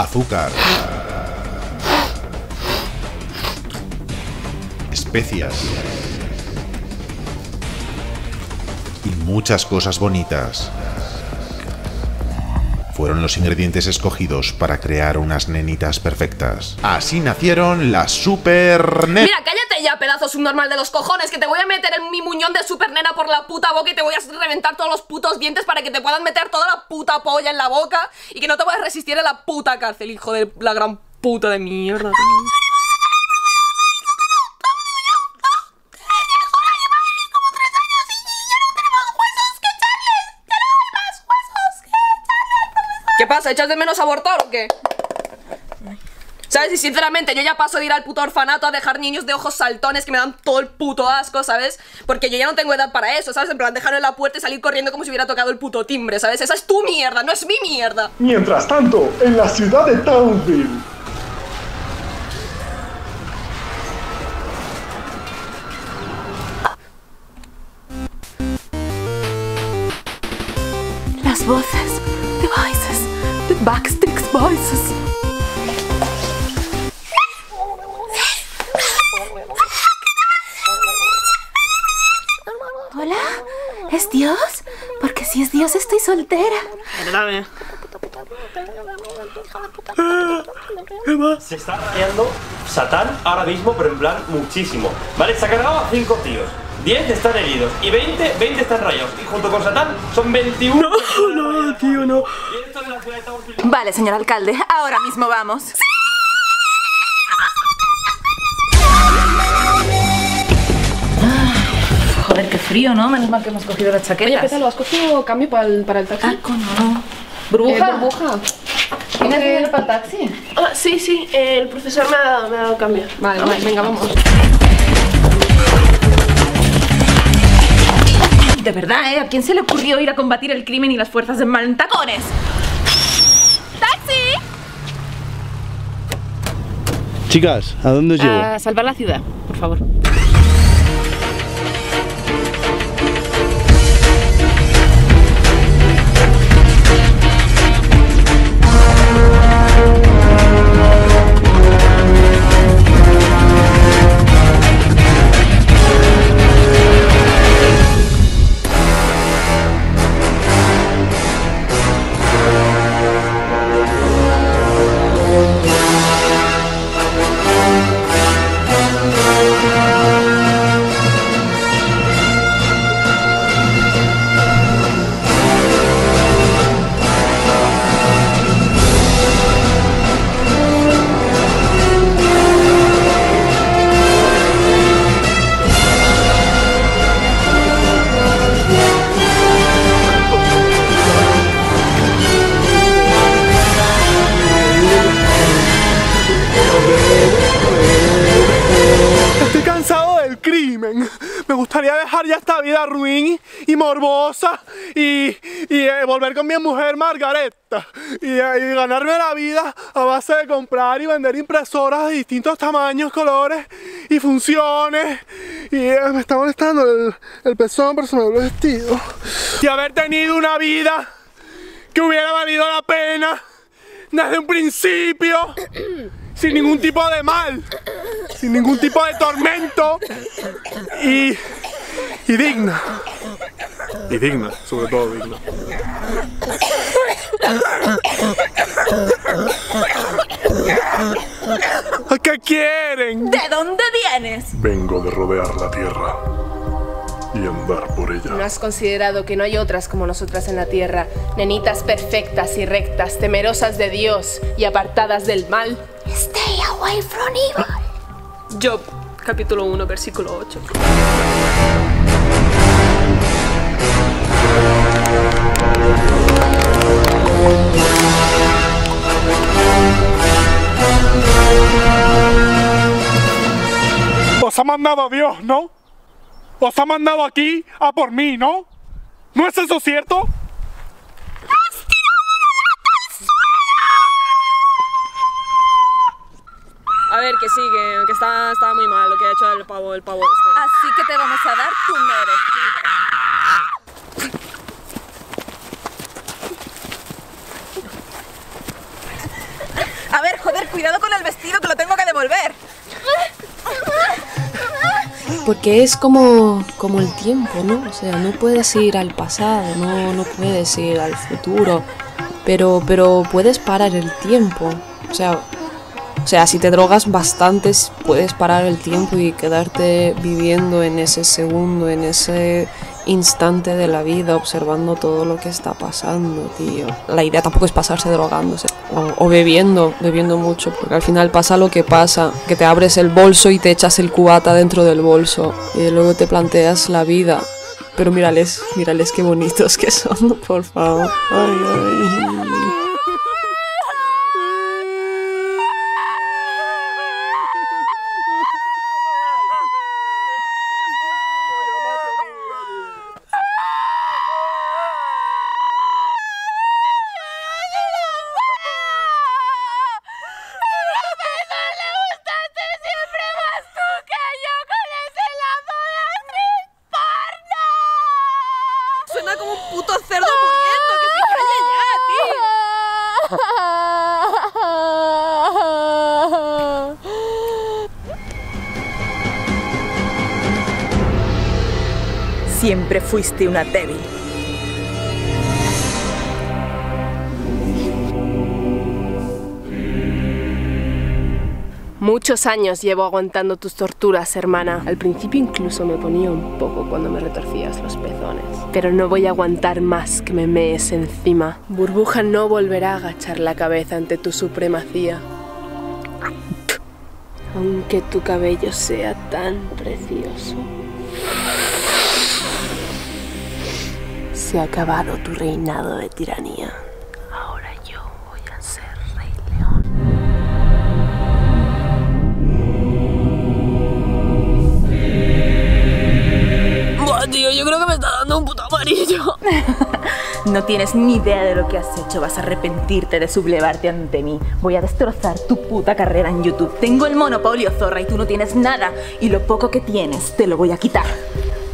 azúcar, especias y muchas cosas bonitas. Fueron los ingredientes escogidos para crear unas nenitas perfectas. Así nacieron las super nenas. Mira, cállate ya, pedazo subnormal de los cojones, que te voy a meter en mi muñón de super nena por la puta boca y te voy a reventar todos los putos dientes para que te puedan meter toda la puta polla en la boca y que no te puedas resistir en la puta cárcel, hijo de la gran puta de mierda. Pasa? ¿Echas de menos abortar o qué? ¿Sabes? Y sinceramente, yo ya paso de ir al puto orfanato a dejar niños de ojos saltones que me dan todo el puto asco, ¿sabes? Porque yo ya no tengo edad para eso, ¿sabes? En plan, dejarlo en la puerta y salir corriendo como si hubiera tocado el puto timbre, ¿sabes? Esa es tu mierda, no es mi mierda. Mientras tanto, en la ciudad de Townville. Las voces, the Backstreet Voices. Hola, ¿es Dios? Porque si es Dios estoy soltera. Perdóname. Se está rayando Satán ahora mismo, pero en plan muchísimo. Vale, se ha cargado a 5 tíos. 10 están heridos y 20, 20 están rayados. Y junto con Satán son 21. No, no, tío, no. Y esto de la ciudad de Townville. Vale, señor alcalde, ahora mismo vamos. Joder, qué frío, ¿no? Menos mal que hemos cogido las chaquetas. Oye, Pétalo, ¿has cogido cambio para el, para el taxi? Taco, no. ¿Burbuja? Eh, burbuja. ¿Tienes dinero para el taxi? Ah, sí, sí, eh, el profesor me ha dado, me ha dado cambio. Vale, vale, venga, vamos. De verdad, ¿eh? ¿A quién se le ocurrió ir a combatir el crimen y las fuerzas del mal en tacones? ¡Taxi! Chicas, ¿a dónde os llevo? A salvar la ciudad, por favor. Dejar ya esta vida ruin y morbosa y, y, eh, volver con mi mujer Margareta y, eh, y ganarme la vida a base de comprar y vender impresoras de distintos tamaños, colores y funciones. Y eh, me está molestando el, el pezón, pero se me vestido. Y haber tenido una vida que hubiera valido la pena desde un principio, sin ningún tipo de mal, sin ningún tipo de tormento y, y digna. Y digna, sobre todo digna. ¿A qué quieren? ¿De dónde vienes? Vengo de rodear la tierra y andar por ¿No ella. has considerado que no hay otras como nosotras en la tierra? Nenitas perfectas y rectas, temerosas de Dios y apartadas del mal. Stay away from evil. Job, capítulo 1, versículo 8. Mandado Dios, ¿no? Os ha mandado aquí a por mí, ¿no? ¿No es eso cierto? A ver, que sigue, que está, está muy mal lo que ha hecho el pavo, el pavo este. Así que te vamos a dar tu merecido. cuidado con el vestido que lo tengo que devolver. Porque es como, como el tiempo, ¿no? O sea, no puedes ir al pasado, no, no puedes ir al futuro, pero, pero puedes parar el tiempo. O sea, o sea, si te drogas bastantes, puedes parar el tiempo y quedarte viviendo en ese segundo, en ese instante de la vida, observando todo lo que está pasando, tío. La idea tampoco es pasarse drogándose o, bebiendo, bebiendo mucho, porque al final pasa lo que pasa, que te abres el bolso y te echas el cubata dentro del bolso y luego te planteas la vida. Pero mírales, mírales qué bonitos que son, por favor. Ay, ay. Un puto cerdo muriendo, que se calle ya, tío. Siempre fuiste una débil. Muchos años llevo aguantando tus torturas, hermana. Al principio incluso me ponía un poco cuando me retorcías los pezones. Pero no voy a aguantar más que me mees encima. Burbuja no volverá a agachar la cabeza ante tu supremacía. Aunque tu cabello sea tan precioso. Se ha acabado tu reinado de tiranía. Un puto amarillo. No tienes ni idea de lo que has hecho. Vas a arrepentirte de sublevarte ante mí. Voy a destrozar tu puta carrera en YouTube. Tengo el monopolio, zorra, y tú no tienes nada. Y lo poco que tienes, te lo voy a quitar.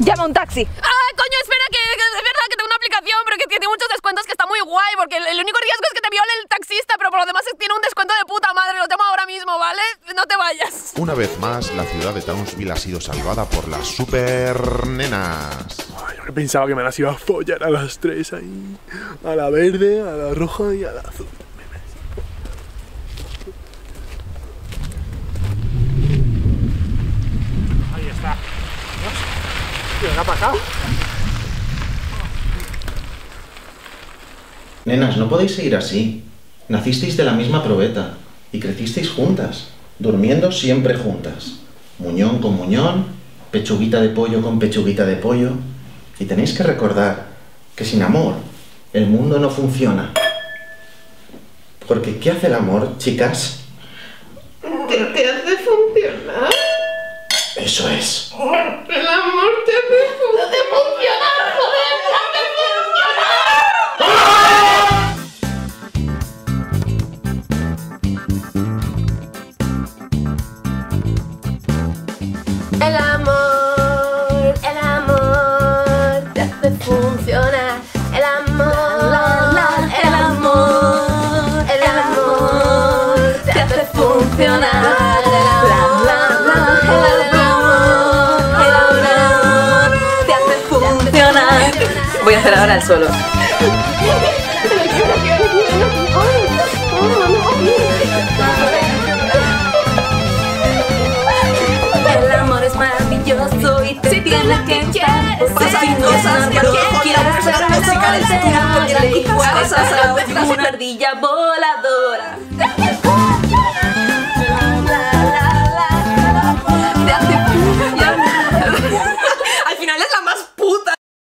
Llama un taxi. Ah, coño, espera, que, que es verdad que tengo una aplicación, pero que tiene muchos descuentos que está muy guay, porque el, el único riesgo es que te viole el taxista, pero por lo demás tiene un descuento de puta madre, lo tengo ahora mismo, ¿vale? No te vayas. Una vez más, la ciudad de Townsville ha sido salvada por las super nenas. Pensaba que me las iba a follar a las tres ahí. A la verde, a la roja y a la azul. Ahí está. ¿Qué ha pasado? Nenas, no podéis seguir así. Nacisteis de la misma probeta y crecisteis juntas, durmiendo siempre juntas. Muñón con muñón, pechuguita de pollo con pechuguita de pollo. Y tenéis que recordar que sin amor el mundo no funciona. Porque ¿qué hace el amor, chicas? ¿Te hace funcionar? Eso es. El amor te hace funcionar, Voy a hacer ahora el solo. El amor es maravilloso y te Si tienes que quieres, Pasan cosas que no la música del igual Cosas a una ardilla voladora.